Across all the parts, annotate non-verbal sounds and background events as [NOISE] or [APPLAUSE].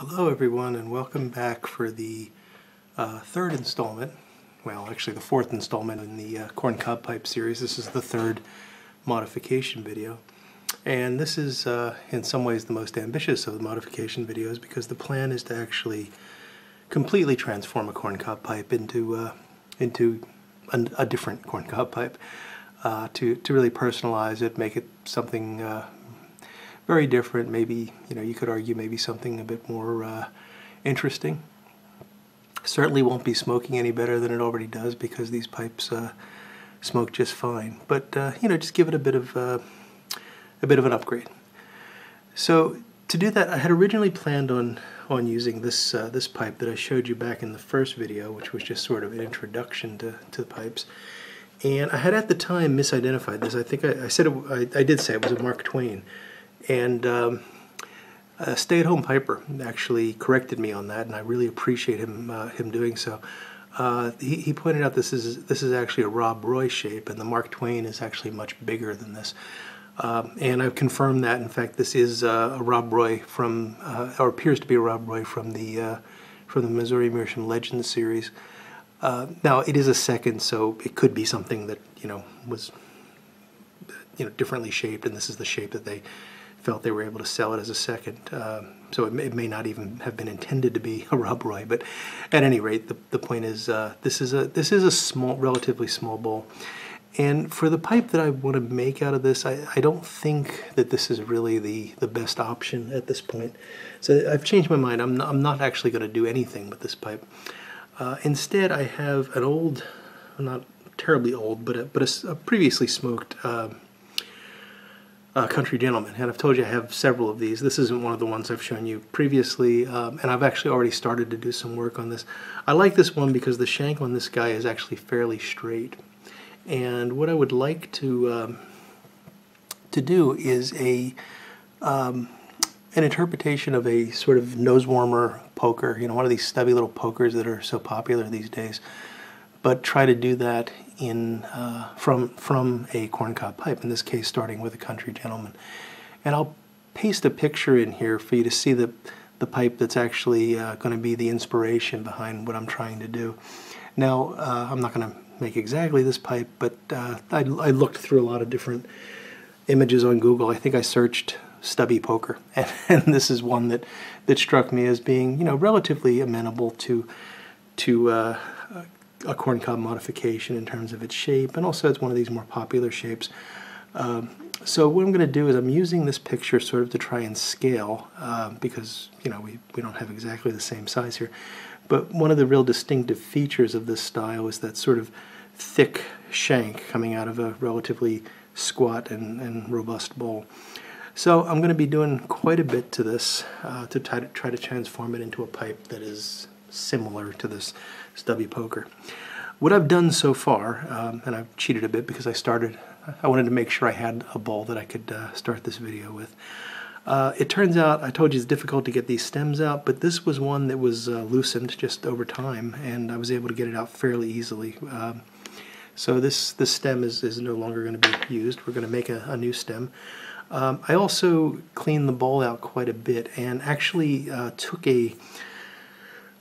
Hello everyone and welcome back for the uh, third installment, well actually the fourth installment in the uh, corncob pipe series. This is the third modification video and this is uh, in some ways the most ambitious of the modification videos because the plan is to actually completely transform a corncob pipe into, uh, into a, a, different corncob pipe. Uh, to, to really personalize it, make it something uh, very different. Maybe, you know, you could argue maybe something a bit more uh, interesting. Certainly won't be smoking any better than it already does because these pipes uh, smoke just fine. But, uh, you know, just give it a bit of uh, a bit of an upgrade. So to do that, I had originally planned on on using this uh, this pipe that I showed you back in the first video, which was just sort of an introduction to, to the pipes. And I had at the time misidentified this. I think I, I said it, I, I, did say it was a Mark Twain, and um, a stay-at-home piper actually corrected me on that, and I really appreciate him uh, him doing so. Uh, he, he, pointed out this is this is actually a Rob Roy shape, and the Mark Twain is actually much bigger than this. Um, and I've confirmed that. In fact, this is uh, a Rob Roy from, uh, or appears to be a Rob Roy from the uh, from the Missouri Meerschaum Legends series. Uh, now, it is a second, so it could be something that you know was you know differently shaped, and this is the shape that they felt they were able to sell it as a second. Um, so it may, it may, not even have been intended to be a [LAUGHS] Rob Roy, but at any rate, the, the point is uh, this is a this is a small, relatively small bowl. And for the pipe that I want to make out of this, I, I don't think that this is really the, the best option at this point. So I've changed my mind. I'm I'm not actually going to do anything with this pipe. Uh, instead, I have an old, not terribly old, but a, but a, a previously smoked uh, uh, country gentleman. And I've told you I have several of these. This isn't one of the ones I've shown you previously, um, and I've actually already started to do some work on this. I like this one because the shank on this guy is actually fairly straight. And what I would like to um, to do is a um, an interpretation of a sort of nose warmer poker, you know, one of these stubby little pokers that are so popular these days but try to do that in uh, from from a corncob pipe. In this case, starting with a country gentleman, and I'll paste a picture in here for you to see the the pipe that's actually uh, going to be the inspiration behind what I'm trying to do. Now, uh, I'm not going to make exactly this pipe, but uh, I, I, looked through a lot of different images on Google. I think I searched stubby poker, [LAUGHS] and, and this is one that that struck me as being you know relatively amenable to to uh, a corncob modification in terms of its shape, and also it's one of these more popular shapes. Um, so what I'm going to do is I'm using this picture sort of to try and scale, uh, because you know we, we don't have exactly the same size here. But one of the real distinctive features of this style is that sort of thick shank coming out of a relatively squat and, and robust bowl. So I'm going to be doing quite a bit to this uh, to try to try to transform it into a pipe that is similar to this stubby poker. What I've done so far, um, and I've cheated a bit because I started, I wanted to make sure I had a bowl that I could uh, start this video with. Uh, it turns out, I told you it's difficult to get these stems out, but this was one that was uh, loosened just over time, and I was able to get it out fairly easily. Um, so this, this stem is, is no longer going to be used. We're going to make a, a new stem. Um, I also cleaned the bowl out quite a bit and actually uh, took a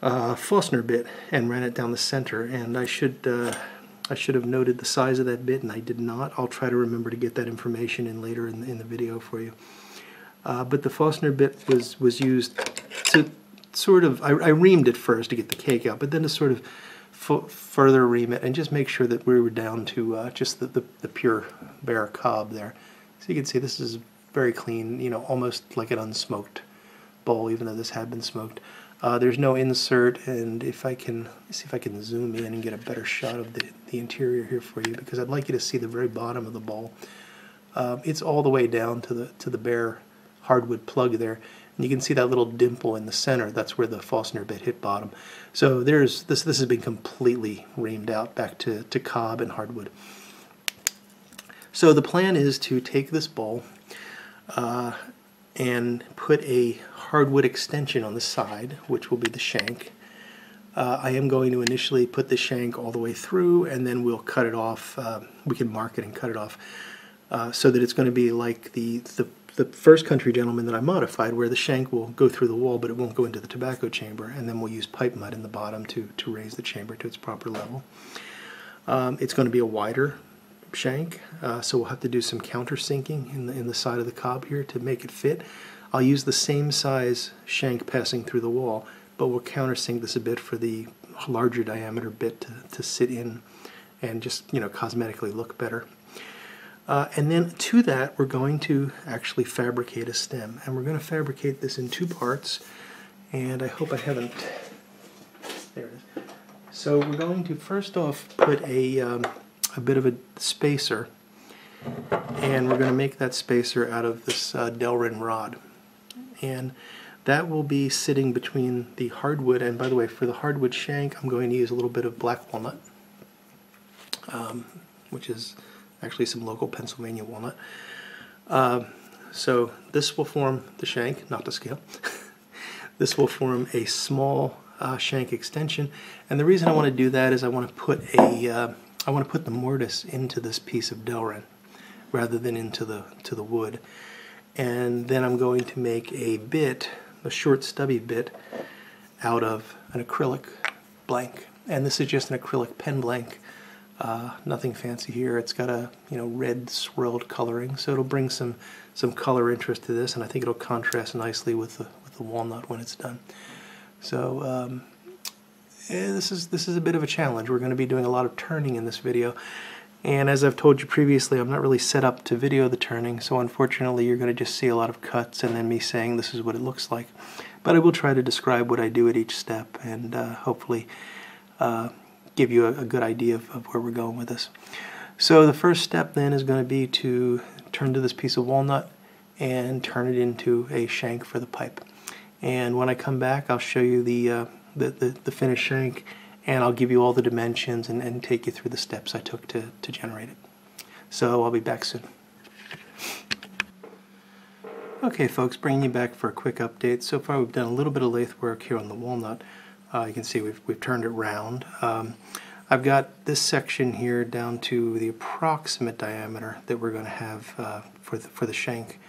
uh, Forstner bit and ran it down the center and I should uh, I should have noted the size of that bit and I did not. I'll try to remember to get that information in later in, in the video for you. Uh, but the Forstner bit was, was used to sort of, I, I, reamed it first to get the cake out, but then to sort of further ream it and just make sure that we were down to uh, just the, the, the pure bare cob there. So you can see this is very clean, you know, almost like an unsmoked bowl, even though this had been smoked. Uh, there's no insert, and if I can see if I can zoom in and get a better shot of the, the interior here for you, because I'd like you to see the very bottom of the bowl. Uh, it's all the way down to the to the bare hardwood plug there, and you can see that little dimple in the center. That's where the Forstner bit hit bottom. So there's this. This has been completely reamed out back to to cob and hardwood. So the plan is to take this bowl uh, and put a hardwood extension on the side, which will be the shank. Uh, I am going to initially put the shank all the way through and then we'll cut it off. Uh, we can mark it and cut it off uh, so that it's going to be like the, the the first country gentleman that I modified, where the shank will go through the wall, but it won't go into the tobacco chamber, and then we'll use pipe mud in the bottom to, to raise the chamber to its proper level. Um, it's going to be a wider shank, uh, so we'll have to do some countersinking in the, in the side of the cob here to make it fit. I'll use the same size shank passing through the wall, but we'll countersink this a bit for the larger diameter bit to, to sit in and just you know cosmetically look better. Uh, and then to that, we're going to actually fabricate a stem. And we're going to fabricate this in two parts. And I hope I haven't... There it is. So we're going to first off put a, um, a bit of a spacer. And we're going to make that spacer out of this uh, Delrin rod. And that will be sitting between the hardwood. And by the way, for the hardwood shank, I'm going to use a little bit of black walnut. Um, which is actually some local Pennsylvania walnut. Uh, so this will form the shank, not the scale. [LAUGHS] this will form a small uh, shank extension, and the reason I want to do that is I want to put a uh, I want to put the mortise into this piece of Delrin rather than into the to the wood, and then I'm going to make a bit, a short stubby bit, out of an acrylic blank, and this is just an acrylic pen blank uh, nothing fancy here. It's got a you know red swirled coloring, so it'll bring some some color interest to this, and I think it'll contrast nicely with the with the walnut when it's done. So um, yeah, this is this is a bit of a challenge. We're going to be doing a lot of turning in this video, and as I've told you previously, I'm not really set up to video the turning, so unfortunately you're going to just see a lot of cuts and then me saying this is what it looks like. But I will try to describe what I do at each step, and uh, hopefully. Uh, give you a, a good idea of, of, where we're going with this. So the first step then is going to be to turn to this piece of walnut and turn it into a shank for the pipe. And when I come back, I'll show you the, uh, the, the, the, finished shank and I'll give you all the dimensions and, and take you through the steps I took to, to generate it. So I'll be back soon. Okay folks, bringing you back for a quick update. So far we've done a little bit of lathe work here on the walnut. Uh, you can see we've, we've turned it round. Um, I've got this section here down to the approximate diameter that we're going to have uh, for, the, for the shank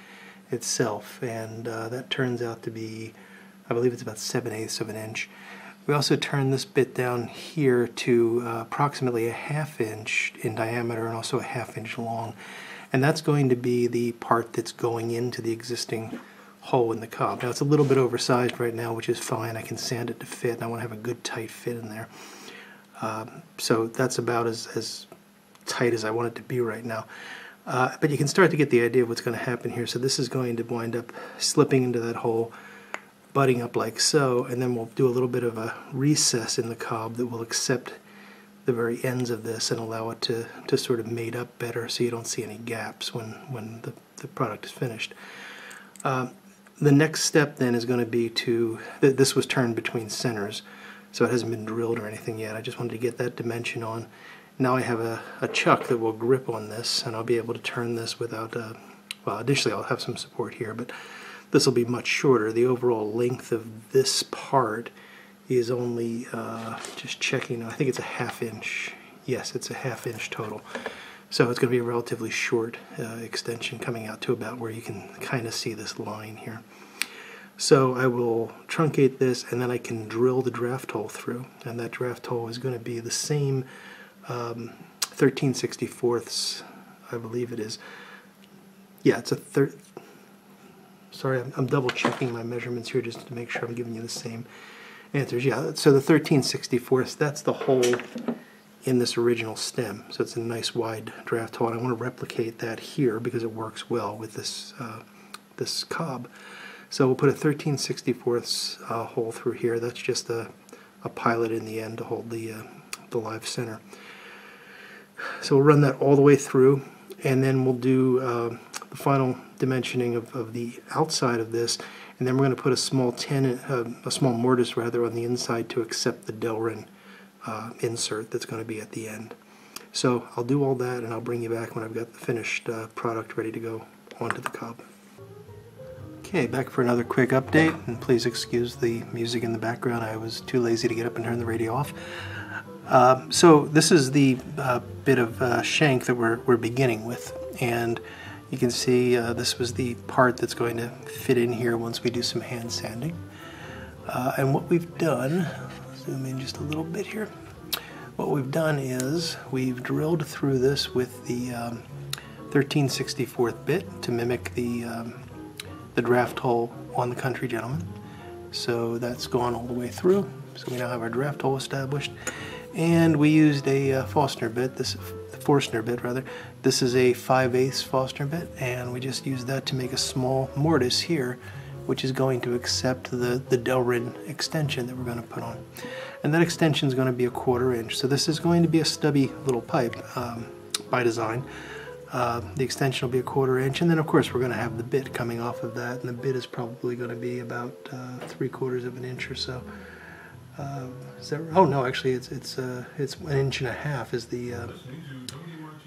itself and uh, that turns out to be I believe it's about 7 eighths of an inch. We also turn this bit down here to uh, approximately a half inch in diameter and also a half inch long and that's going to be the part that's going into the existing hole in the cob. Now it's a little bit oversized right now, which is fine. I can sand it to fit, and I want to have a good tight fit in there. Um, so that's about as, as tight as I want it to be right now. Uh, but you can start to get the idea of what's going to happen here. So this is going to wind up slipping into that hole, butting up like so, and then we'll do a little bit of a recess in the cob that will accept the very ends of this and allow it to, to sort of mate up better so you don't see any gaps when, when the, the product is finished. Um, the next step then is going to be to, th this was turned between centers, so it hasn't been drilled or anything yet. I just wanted to get that dimension on. Now I have a, a chuck that will grip on this, and I'll be able to turn this without, uh, well, initially I'll have some support here, but this will be much shorter. The overall length of this part is only, uh, just checking, I think it's a half inch. Yes, it's a half inch total. So it's going to be a relatively short uh, extension coming out to about where you can kind of see this line here. So I will truncate this and then I can drill the draft hole through and that draft hole is going to be the same um, 13 64ths I believe it is. Yeah, it's a third. Sorry, I'm, I'm double checking my measurements here just to make sure I'm giving you the same answers. Yeah, so the 13 64ths, that's the hole in this original stem. So it's a nice wide draft hole. And I want to replicate that here because it works well with this, uh, this cob. So we'll put a 13 64ths uh, hole through here. That's just a, a pilot in the end to hold the, uh, the live center. So we'll run that all the way through and then we'll do uh, the final dimensioning of, of the outside of this and then we're going to put a small tin, uh, a small mortise rather on the inside to accept the Delrin uh, insert that's going to be at the end. So I'll do all that and I'll bring you back when I've got the finished uh, product ready to go onto the cob. Okay, back for another quick update, and please excuse the music in the background. I was too lazy to get up and turn the radio off. Uh, so this is the uh, bit of uh, shank that we're, we're beginning with, and You can see uh, this was the part that's going to fit in here once we do some hand sanding. Uh, and what we've done, zoom in just a little bit here, what we've done is we've drilled through this with the um, 1364th bit to mimic the, um, the draft hole on the Country Gentleman. So that's gone all the way through. So we now have our draft hole established. And we used a uh, bit, this Forstner bit rather. This is a 5 8 Forstner bit, and we just use that to make a small mortise here, which is going to accept the, the Delrin extension that we're going to put on. And that extension is going to be a quarter inch. So this is going to be a stubby little pipe um, by design. Uh, the extension will be a quarter inch, and then of course we're going to have the bit coming off of that, and the bit is probably going to be about uh, three quarters of an inch or so. Uh, that, oh no, actually it's it's uh, it's an inch and a half is the, uh, the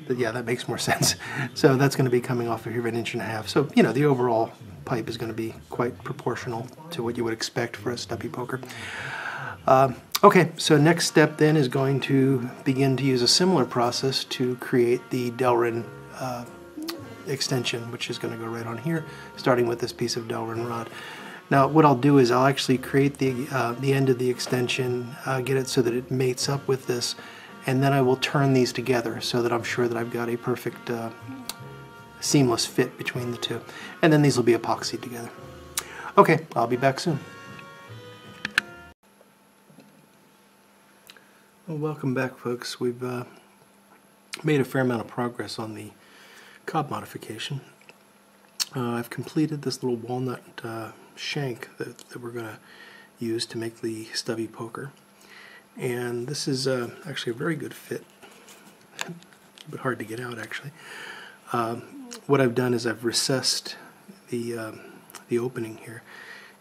yeah that makes more sense. [LAUGHS] So that's going to be coming off of here an inch and a half. So you know the overall pipe is going to be quite proportional to what you would expect for a stubby poker. Um, okay, so next step then is going to begin to use a similar process to create the Delrin uh, extension, which is going to go right on here, starting with this piece of Delrin rod. Now what I'll do is I'll actually create the, uh, the end of the extension, uh, get it so that it mates up with this, and then I will turn these together so that I'm sure that I've got a perfect uh, seamless fit between the two. And then these will be epoxied together. Okay, I'll be back soon. Well, welcome back folks. We've uh, made a fair amount of progress on the cob modification. Uh, I've completed this little walnut uh, shank that, that we're going to use to make the stubby poker. And this is uh, actually a very good fit. but hard to get out actually. Um, what I've done is I've recessed the, um, the opening here.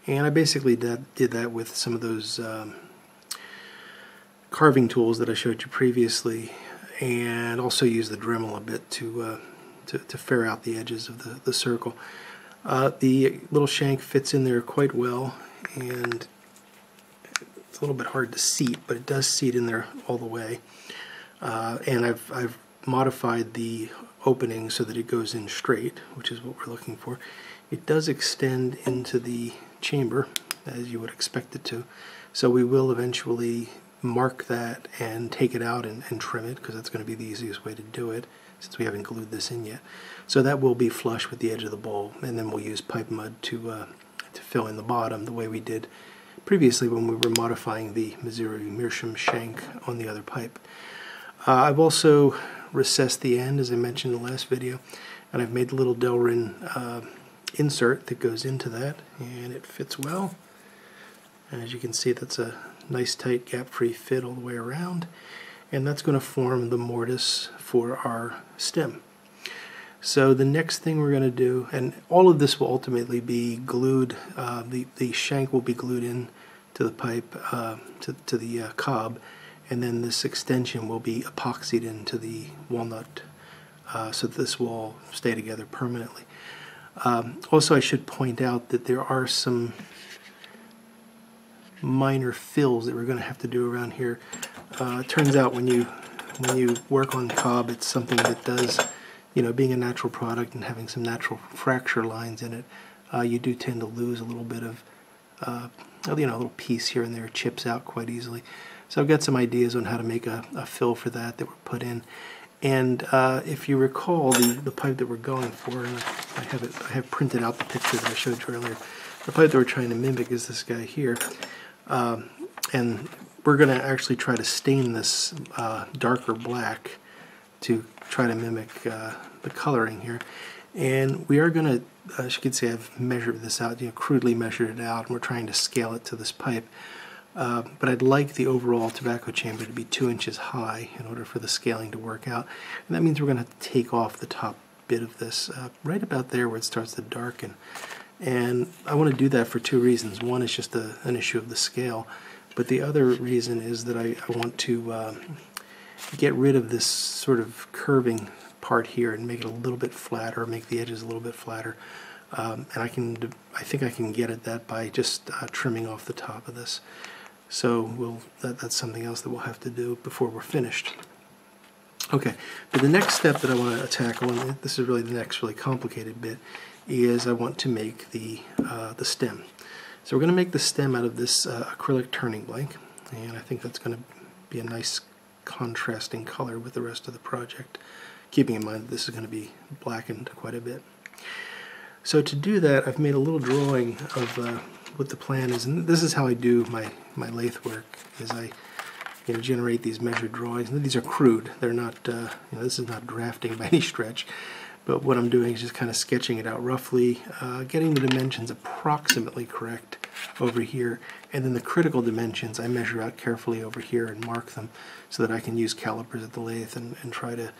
And I basically did, did that with some of those um, carving tools that I showed you previously and also use the Dremel a bit to, uh, to, to out the edges of the, the circle. Uh, the little shank fits in there quite well and it's a little bit hard to seat but it does seat in there all the way uh, and I've, I've modified the opening so that it goes in straight which is what we're looking for. It does extend into the chamber as you would expect it to so we will eventually mark that and take it out and, and trim it because that's going to be the easiest way to do it since we haven't glued this in yet. So that will be flush with the edge of the bowl and then we'll use pipe mud to, uh, to fill in the bottom the way we did previously when we were modifying the Missouri Meerschaum shank on the other pipe. Uh, I've also recessed the end as I mentioned in the last video and I've made the little Delrin uh, insert that goes into that and it fits well. And as you can see that's a nice tight gap-free fit all the way around and that's going to form the mortise for our stem. So the next thing we're going to do, and all of this will ultimately be glued, uh, the, the shank will be glued in to the pipe, uh, to, to the uh, cob, and then this extension will be epoxied into the walnut uh, so this will stay together permanently. Um, also I should point out that there are some minor fills that we're going to have to do around here. Uh, it turns out when you when you work on cob, it's something that does, you know, being a natural product and having some natural fracture lines in it, uh, you do tend to lose a little bit of, uh, you know, a little piece here and there chips out quite easily. So I've got some ideas on how to make a, a fill for that that were put in. And uh, if you recall the, the pipe that we're going for, and I have it, I have printed out the picture that I showed you earlier. The pipe that we're trying to mimic is this guy here. Um, and we're going to actually try to stain this uh, darker black to try to mimic uh, the coloring here. And we are going to, as you can see, I've measured this out, you know, crudely measured it out, and we're trying to scale it to this pipe. Uh, but I'd like the overall tobacco chamber to be two inches high in order for the scaling to work out. And that means we're going to take off the top bit of this uh, right about there where it starts to darken. And I want to do that for two reasons. One is just a, an issue of the scale, but the other reason is that I, I want to uh, get rid of this sort of curving part here and make it a little bit flatter, make the edges a little bit flatter. Um, and I can, I think I can get at that by just uh, trimming off the top of this. So we'll, that, that's something else that we'll have to do before we're finished. Okay, but the next step that I want to tackle, and this is really the next really complicated bit, is I want to make the, uh, the stem. So we're going to make the stem out of this uh, acrylic turning blank, and I think that's going to be a nice contrasting color with the rest of the project, keeping in mind that this is going to be blackened quite a bit. So to do that, I've made a little drawing of uh, what the plan is, and this is how I do my, my lathe work, is I you know, generate these measured drawings. And these are crude. They're not, uh, you know, this is not drafting by any stretch. But what I'm doing is just kind of sketching it out roughly, uh, getting the dimensions approximately correct over here. And then the critical dimensions I measure out carefully over here and mark them so that I can use calipers at the lathe and, and try to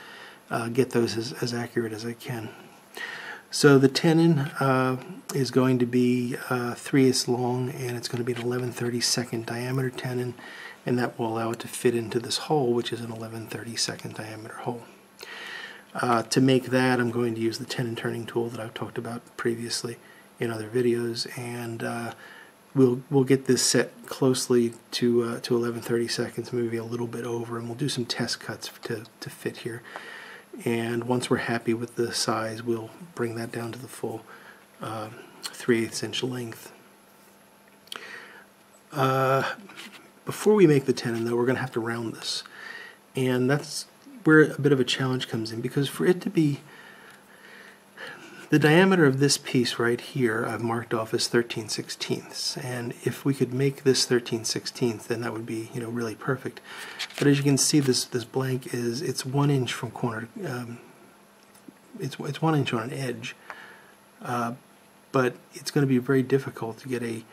uh, get those as, as accurate as I can. So the tenon uh, is going to be uh, 3 eighths long and it's going to be an 1132nd diameter tenon and that will allow it to fit into this hole which is an 1132nd diameter hole. Uh, to make that I'm going to use the tenon turning tool that I've talked about previously in other videos and uh, we'll we'll get this set closely to uh, to 1130 seconds maybe a little bit over and we'll do some test cuts to, to fit here and once we're happy with the size we'll bring that down to the full uh, 3 8 inch length. Uh, before we make the tenon though we're going to have to round this and that's where a bit of a challenge comes in because for it to be the diameter of this piece right here I've marked off as 13 sixteenths and if we could make this 13 sixteenths then that would be you know really perfect. But as you can see this this blank is it's one inch from corner um, it's, it's one inch on an edge. Uh, but it's going to be very difficult to get a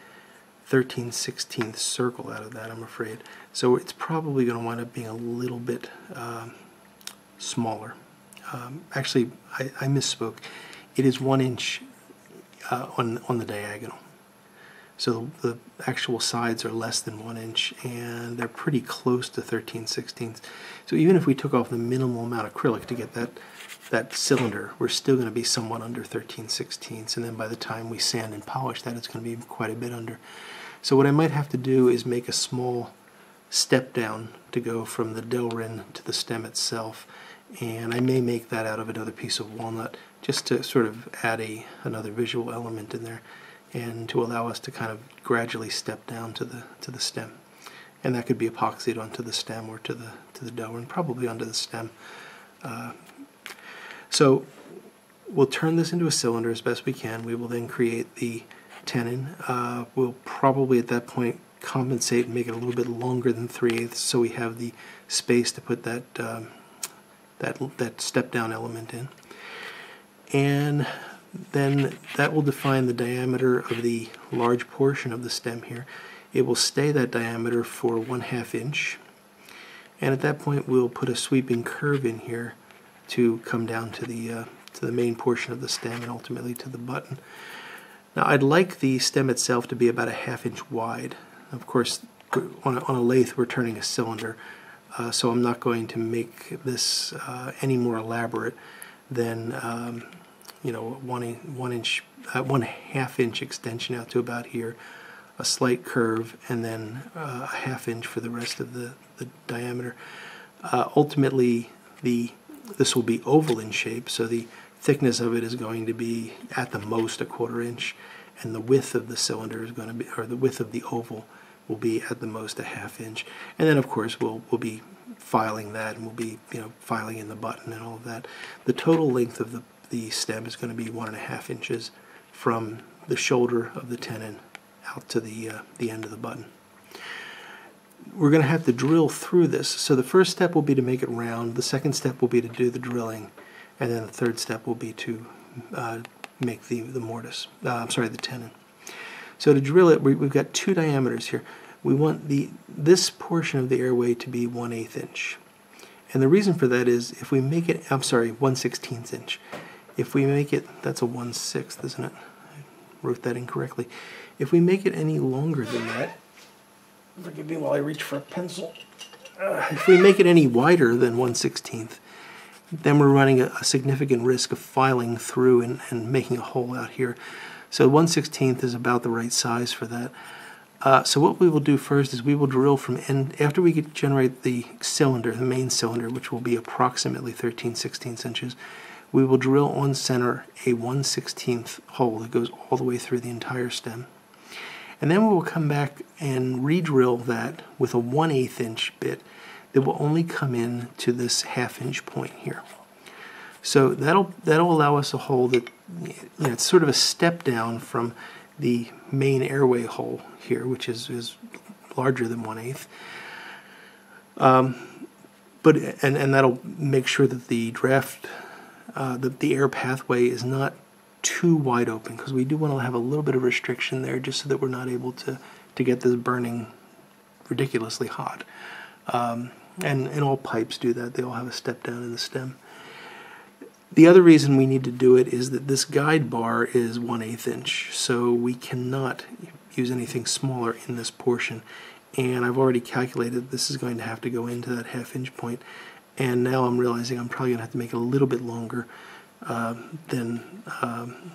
13 16th circle out of that I'm afraid. So it's probably going to wind up being a little bit um, smaller. Um, actually I, I misspoke it is one inch uh, on, on the diagonal. So the actual sides are less than one inch and they're pretty close to 13 sixteenths. So even if we took off the minimal amount of acrylic to get that that cylinder, we're still going to be somewhat under 13 sixteenths and then by the time we sand and polish that it's going to be quite a bit under. So what I might have to do is make a small step down to go from the Delrin to the stem itself and I may make that out of another piece of walnut just to sort of add a another visual element in there and to allow us to kind of gradually step down to the to the stem. And that could be epoxied onto the stem or to the to the Delrin probably onto the stem. Uh, so we'll turn this into a cylinder as best we can. We will then create the tenon uh, we'll probably at that point compensate and make it a little bit longer than 3 eighths so we have the space to put that um, that, that step down element in. And then that will define the diameter of the large portion of the stem here. It will stay that diameter for one half inch. And at that point we'll put a sweeping curve in here to come down to the, uh, to the main portion of the stem and ultimately to the button. Now I'd like the stem itself to be about a half inch wide. Of course, on a, on a lathe we're turning a cylinder, uh, so I'm not going to make this uh, any more elaborate than um, you know one one inch uh, one half inch extension out to about here a slight curve and then uh, a half inch for the rest of the, the diameter uh, ultimately the this will be oval in shape so the thickness of it is going to be at the most a quarter inch and the width of the cylinder is going to be or the width of the oval will be at the most a half inch. And then of course we'll, we'll be filing that and we'll be you know filing in the button and all of that. The total length of the, the stem is going to be one and a half inches from the shoulder of the tenon out to the, uh, the end of the button. We're going to have to drill through this. So the first step will be to make it round, the second step will be to do the drilling, and then the third step will be to uh, make the, the mortise, uh, I'm sorry, the tenon. So to drill it, we, have got two diameters here. We want the this portion of the airway to be 1 8 inch. And the reason for that is if we make it, I'm sorry, 1 16th inch. If we make it, that's a 1 6th, isn't it? I wrote that incorrectly. If we make it any longer than that, forgive me while I reach for a pencil. Uh, if we make it any wider than 1 16th, then we're running a, a significant risk of filing through and, and making a hole out here. So 1 16th is about the right size for that. Uh, so what we will do first is we will drill from end, after we generate the cylinder, the main cylinder, which will be approximately 13 16 inches, we will drill on center a 1 16th hole that goes all the way through the entire stem. And then we will come back and re-drill that with a 1 8 inch bit that will only come in to this half inch point here. So that'll that'll allow us a hole that you know, it's sort of a step down from the main airway hole here, which is, is larger than one eighth. Um, but and and that'll make sure that the draft, uh, the the air pathway is not too wide open because we do want to have a little bit of restriction there, just so that we're not able to to get this burning ridiculously hot. Um, and and all pipes do that; they all have a step down in the stem. The other reason we need to do it is that this guide bar is 1 8 inch, so we cannot use anything smaller in this portion. And I've already calculated this is going to have to go into that half inch point, and now I'm realizing I'm probably going to have to make it a little bit longer uh, than, um,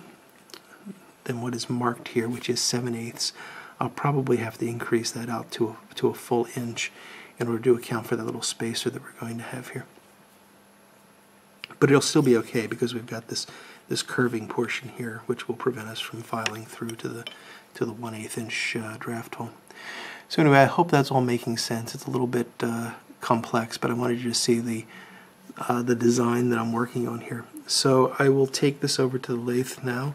than what is marked here, which is 7 eighths. I'll probably have to increase that out to a, to a full inch in order to account for that little spacer that we're going to have here but it'll still be okay because we've got this this curving portion here which will prevent us from filing through to the to the 1 8 inch uh, draft hole. So anyway, I hope that's all making sense. It's a little bit uh, complex, but I wanted you to see the uh, the design that I'm working on here. So I will take this over to the lathe now.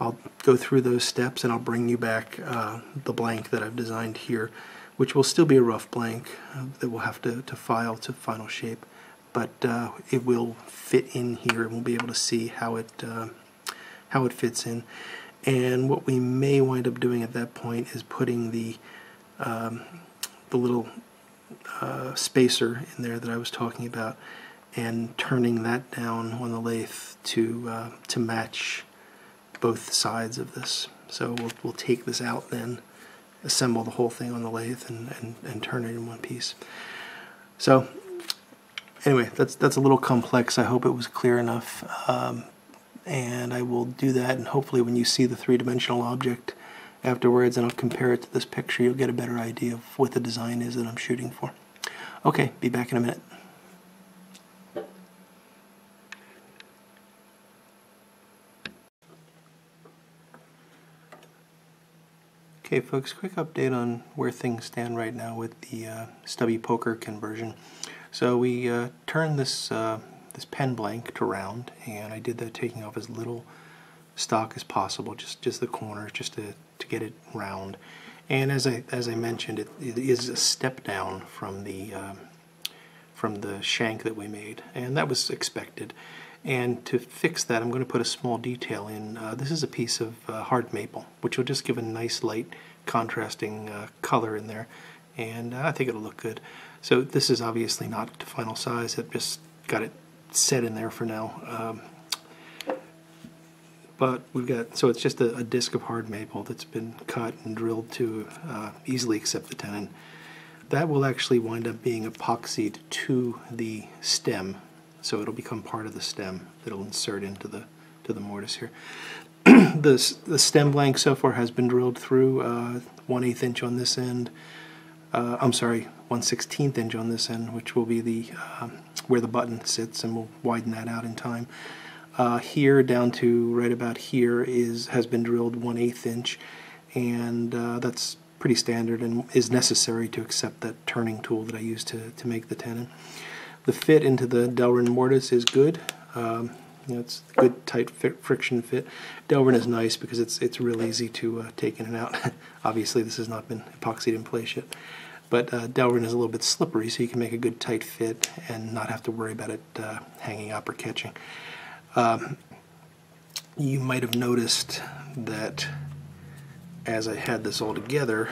I'll go through those steps and I'll bring you back uh, the blank that I've designed here, which will still be a rough blank uh, that we'll have to, to file to final shape but uh, it will fit in here and we'll be able to see how it uh, how it fits in and what we may wind up doing at that point is putting the um, the little uh, spacer in there that I was talking about and turning that down on the lathe to uh, to match both sides of this so we'll, we'll take this out then assemble the whole thing on the lathe and, and, and turn it in one piece so anyway, that's that's a little complex. I hope it was clear enough. Um, and I will do that, and hopefully when you see the three-dimensional object afterwards and I'll compare it to this picture, you'll get a better idea of what the design is that I'm shooting for. Okay, be back in a minute. Okay folks, quick update on where things stand right now with the uh, stubby poker conversion. So we uh, turned this, uh, this pen blank to round, and I did that taking off as little stock as possible, just, just the corners, just to, to get it round. And as I, as I mentioned, it, it is a step down from the, um, from the shank that we made, and that was expected. And to fix that, I'm going to put a small detail in. Uh, this is a piece of uh, hard maple, which will just give a nice light contrasting uh, color in there, and I think it'll look good. So this is obviously not to final size. I've just got it set in there for now. Um, but we've got, so it's just a, a, disc of hard maple that's been cut and drilled to uh, easily accept the tenon. That will actually wind up being epoxied to the stem, so it'll become part of the stem that'll insert into the to the mortise here. [CLEARS THROAT] the, the stem blank so far has been drilled through uh, 1 8 inch on this end, uh, I'm sorry, 1 16th inch on this end, which will be the um, where the button sits, and we'll widen that out in time. Uh, here down to right about here is has been drilled 1 8 inch, and uh, that's pretty standard and is necessary to accept that turning tool that I use to, to make the tenon. The fit into the Delrin mortise is good. Um, you know, it's good tight fit, friction fit. Delrin is nice because it's it's real easy to uh, take in and out. [LAUGHS] Obviously this has not been epoxied in place yet. But uh, Delrin is a little bit slippery so you can make a good tight fit and not have to worry about it uh, hanging up or catching. Um, you might have noticed that as I had this all together,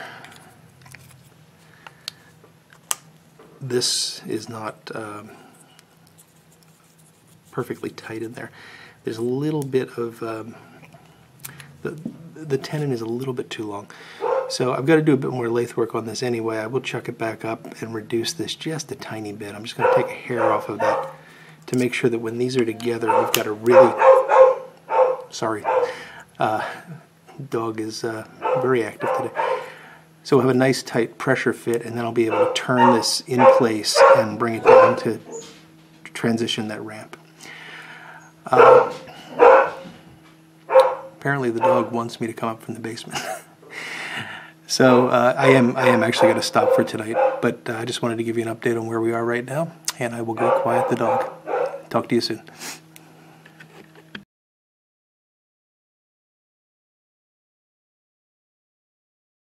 this is not um, perfectly tight in there. There's a little bit of, um, the, the tenon is a little bit too long. So I've got to do a bit more lathe work on this anyway. I will chuck it back up and reduce this just a tiny bit. I'm just going to take a hair off of that to make sure that when these are together, we've got a really, sorry, uh, dog is uh, very active today. So we'll have a nice tight pressure fit and then I'll be able to turn this in place and bring it down to transition that ramp. Uh, apparently the dog wants me to come up from the basement. [LAUGHS] so uh, I am I am actually going to stop for tonight, but uh, I just wanted to give you an update on where we are right now, and I will go quiet the dog. Talk to you soon.